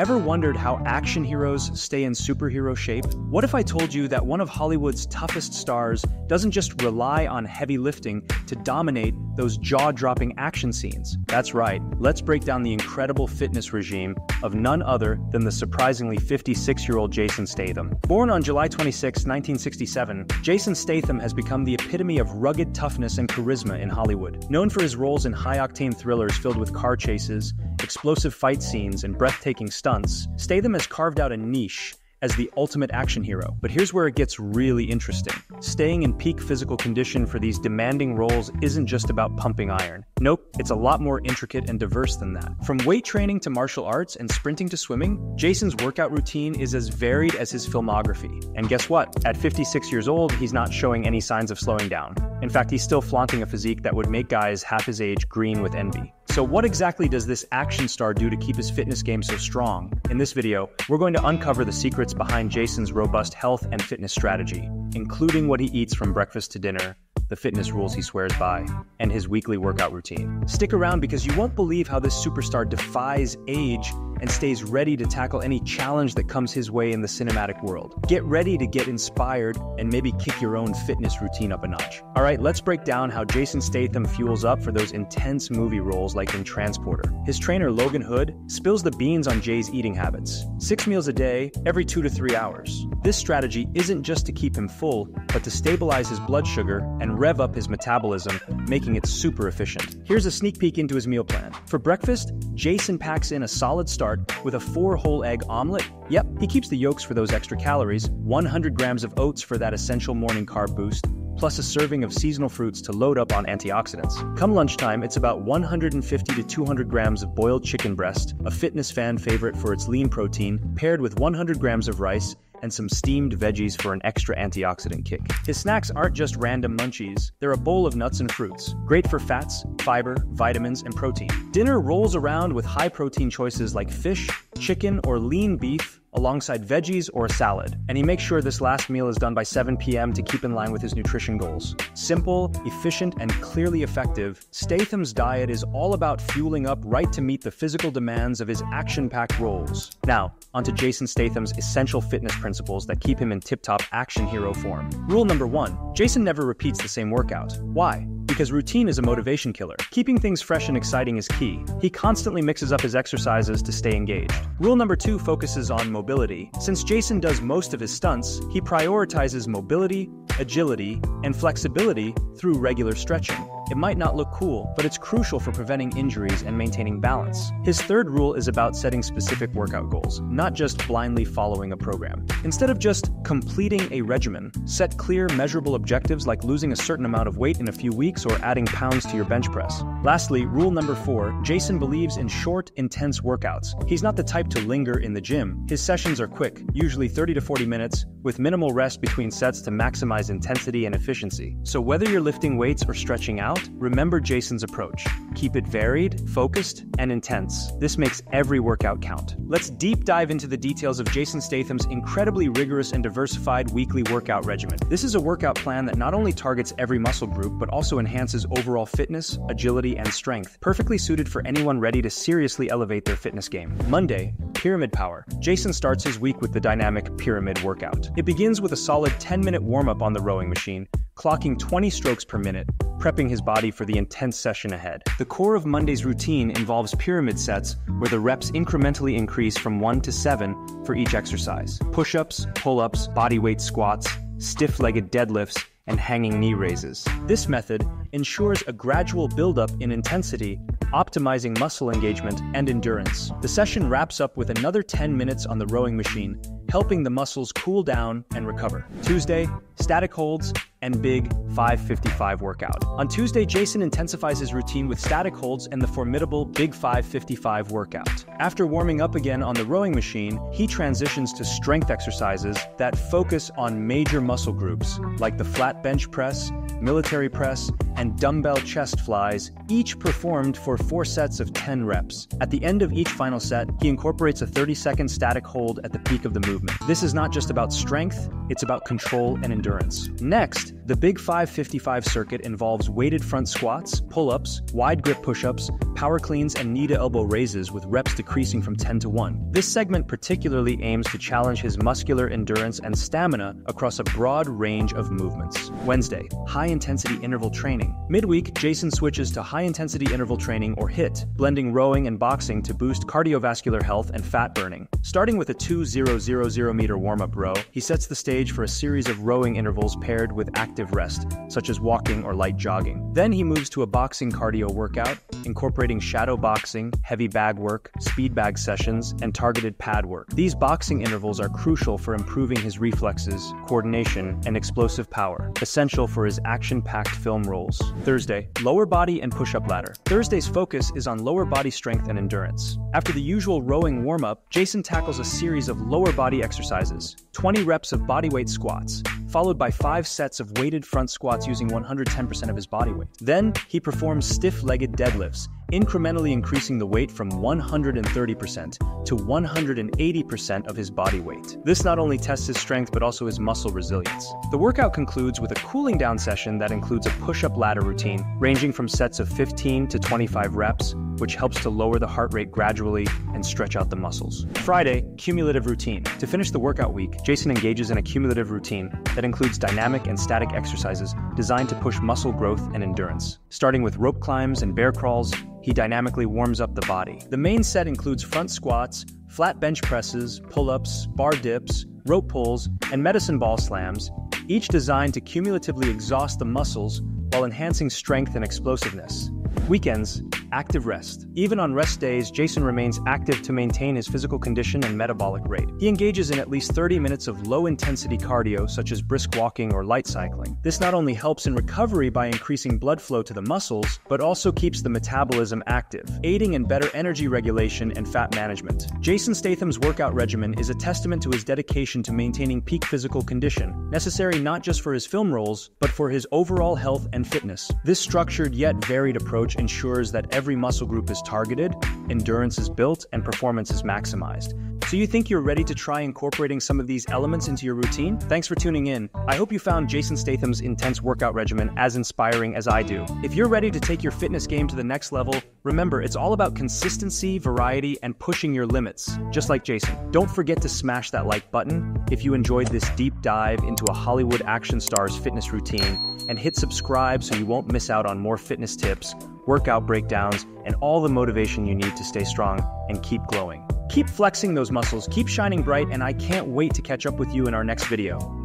Ever wondered how action heroes stay in superhero shape? What if I told you that one of Hollywood's toughest stars doesn't just rely on heavy lifting to dominate those jaw dropping action scenes? That's right, let's break down the incredible fitness regime of none other than the surprisingly 56 year old Jason Statham. Born on July 26, 1967, Jason Statham has become the epitome of rugged toughness and charisma in Hollywood. Known for his roles in high octane thrillers filled with car chases, explosive fight scenes, and breathtaking stunts, Statham has carved out a niche as the ultimate action hero. But here's where it gets really interesting. Staying in peak physical condition for these demanding roles isn't just about pumping iron. Nope, it's a lot more intricate and diverse than that. From weight training to martial arts and sprinting to swimming, Jason's workout routine is as varied as his filmography. And guess what? At 56 years old, he's not showing any signs of slowing down. In fact, he's still flaunting a physique that would make guys half his age green with envy. So, what exactly does this action star do to keep his fitness game so strong? In this video, we're going to uncover the secrets behind Jason's robust health and fitness strategy, including what he eats from breakfast to dinner, the fitness rules he swears by, and his weekly workout routine. Stick around because you won't believe how this superstar defies age and stays ready to tackle any challenge that comes his way in the cinematic world. Get ready to get inspired and maybe kick your own fitness routine up a notch. All right, let's break down how Jason Statham fuels up for those intense movie roles like in Transporter. His trainer Logan Hood spills the beans on Jay's eating habits. Six meals a day, every two to three hours. This strategy isn't just to keep him full, but to stabilize his blood sugar and rev up his metabolism, making it super efficient. Here's a sneak peek into his meal plan. For breakfast, Jason packs in a solid start with a four whole egg omelet. Yep, he keeps the yolks for those extra calories, 100 grams of oats for that essential morning carb boost, plus a serving of seasonal fruits to load up on antioxidants. Come lunchtime, it's about 150 to 200 grams of boiled chicken breast, a fitness fan favorite for its lean protein, paired with 100 grams of rice and some steamed veggies for an extra antioxidant kick. His snacks aren't just random munchies, they're a bowl of nuts and fruits, great for fats, fiber, vitamins, and protein. Dinner rolls around with high protein choices like fish, chicken, or lean beef alongside veggies or a salad. And he makes sure this last meal is done by 7 p.m. to keep in line with his nutrition goals. Simple, efficient, and clearly effective, Statham's diet is all about fueling up right to meet the physical demands of his action packed roles. Now, onto Jason Statham's essential fitness principles that keep him in tip top action hero form. Rule number one Jason never repeats the same workout. Why? because routine is a motivation killer. Keeping things fresh and exciting is key. He constantly mixes up his exercises to stay engaged. Rule number two focuses on mobility. Since Jason does most of his stunts, he prioritizes mobility, agility, and flexibility through regular stretching. It might not look cool, but it's crucial for preventing injuries and maintaining balance. His third rule is about setting specific workout goals, not just blindly following a program. Instead of just completing a regimen, set clear, measurable objectives like losing a certain amount of weight in a few weeks or adding pounds to your bench press. Lastly, rule number four Jason believes in short, intense workouts. He's not the type to linger in the gym. His sessions are quick, usually 30 to 40 minutes, with minimal rest between sets to maximize intensity and efficiency. So whether you're lifting weights or stretching out, remember Jason's approach. Keep it varied, focused, and intense. This makes every workout count. Let's deep dive into the details of Jason Statham's incredibly rigorous and diversified weekly workout regimen. This is a workout plan that not only targets every muscle group, but also enhances overall fitness, agility, and strength, perfectly suited for anyone ready to seriously elevate their fitness game. Monday, Pyramid Power. Jason starts his week with the dynamic pyramid workout. It begins with a solid 10 minute warm up on the rowing machine, clocking 20 strokes per minute, prepping his body for the intense session ahead. The core of Monday's routine involves pyramid sets where the reps incrementally increase from 1 to 7 for each exercise. Push ups, pull ups, bodyweight squats, stiff legged deadlifts, and hanging knee raises. This method ensures a gradual buildup in intensity, optimizing muscle engagement and endurance. The session wraps up with another 10 minutes on the rowing machine, helping the muscles cool down and recover. Tuesday, static holds, and big 555 workout. On Tuesday, Jason intensifies his routine with static holds and the formidable big 555 workout. After warming up again on the rowing machine, he transitions to strength exercises that focus on major muscle groups like the flat bench press, military press, and dumbbell chest flies, each performed for four sets of 10 reps. At the end of each final set, he incorporates a 30 second static hold at the peak of the movement. This is not just about strength, it's about control and endurance. Next, The Big 555 circuit involves weighted front squats, pull ups, wide grip push ups, power cleans, and knee to elbow raises with reps decreasing from 10 to 1. This segment particularly aims to challenge his muscular endurance and stamina across a broad range of movements. Wednesday, high intensity interval training. Midweek, Jason switches to high intensity interval training or HIIT, blending rowing and boxing to boost cardiovascular health and fat burning. Starting with a 2000 meter warm up row, he sets the stage for a series of rowing intervals paired with active rest, such as walking or light jogging. Then he moves to a boxing cardio workout, incorporating shadow boxing, heavy bag work, speed bag sessions, and targeted pad work. These boxing intervals are crucial for improving his reflexes, coordination, and explosive power, essential for his action packed film roles. Thursday, lower body and push up ladder. Thursday's focus is on lower body strength and endurance. After the usual rowing warm up, Jason tackles a series of lower body exercises 20 reps of bodyweight squats, followed by 5 sets of weighted front squats using 110% of his body weight. Then, he performs stiff legged deadlifts incrementally increasing the weight from 130% to 180% of his body weight. This not only tests his strength but also his muscle resilience. The workout concludes with a cooling down session that includes a push up ladder routine, ranging from sets of 15 to 25 reps, which helps to lower the heart rate gradually and stretch out the muscles. Friday, cumulative routine. To finish the workout week, Jason engages in a cumulative routine that includes dynamic and static exercises designed to push muscle growth and endurance. Starting with rope climbs and bear crawls, he dynamically warms up the body. The main set includes front squats, flat bench presses, pull ups, bar dips, rope pulls, and medicine ball slams, each designed to cumulatively exhaust the muscles while enhancing strength and explosiveness. Weekends, active rest. Even on rest days, Jason remains active to maintain his physical condition and metabolic rate. He engages in at least 30 minutes of low intensity cardio, such as brisk walking or light cycling. This not only helps in recovery by increasing blood flow to the muscles, but also keeps the metabolism active, aiding in better energy regulation and fat management. Jason Statham's workout regimen is a testament to his dedication to maintaining peak physical condition, necessary not just for his film roles, but for his overall health and fitness. This structured yet varied approach ensures that every muscle group is targeted, endurance is built, and performance is maximized. So you think you're ready to try incorporating some of these elements into your routine? Thanks for tuning in. I hope you found Jason Statham's intense workout regimen as inspiring as I do. If you're ready to take your fitness game to the next level, remember it's all about consistency, variety, and pushing your limits, just like Jason. Don't forget to smash that like button if you enjoyed this deep dive into a Hollywood action star's fitness routine, and hit subscribe so you won't miss out on more fitness tips, workout breakdowns, and all the motivation you need to stay strong and keep glowing. Keep flexing those muscles, keep shining bright, and I can't wait to catch up with you in our next video.